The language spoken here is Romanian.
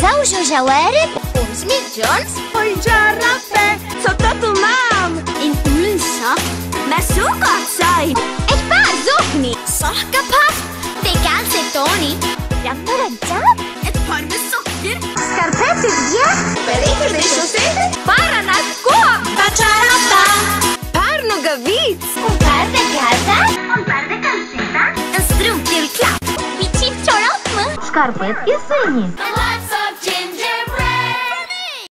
Zawsze żałery? Smith Jones? Păi Oj, żarafę! Co to tu mam? Influenza? Ma sukat sai! Ett bärsopni! Sockerpapp? Det är calzettoni? Rapporta? Ett par med socker? Skarpety gdzie? Pericos de chaussette? Para na szkło! Paczarata! Par nogawic! Un par de calza? Un par de calceta? En strumpjulklapp? Bici czorap mı? Skarpetki syni.